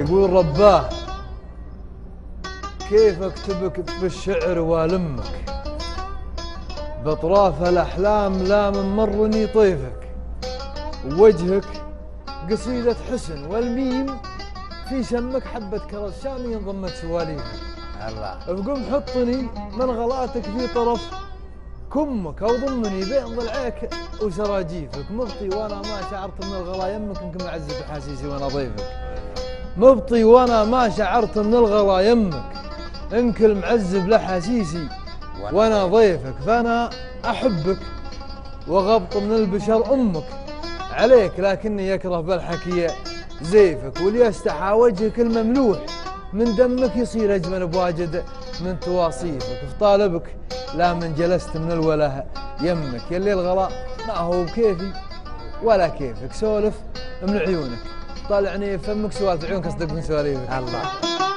يقول رباه كيف أكتبك بالشعر والمك باطراف الأحلام لا من مرني طيفك. وجهك قصيدة حسن والميم في شمك حبة كرز شامي انضمت سواليفك. الله. بقوم حطني من غلاتك في طرف كمك أو ضمني بين ضلعيك وسراجيفك مبطي وأنا ما شعرت من الغلا يمك يمكن معزب احاسيسي وأنا ضيفك. مبطي وأنا ما شعرت من الغلا يمك. يمكن معزب لاحاسيسي وأنا ضيفك فأنا أحبك وغبط من البشر أمك. عليك لكني يكره بالحكي زيفك واللي يستحى وجهك المملوح. من دمك يصير أجمل بواجد من تواصيفك. في طالبك لا من جلست من الوله يمك. يلي الغلا ما هو بكيفي ولا كيفك. سولف من عيونك. طالعني فمك سوالف عيونك اصدق من سواليفك الله.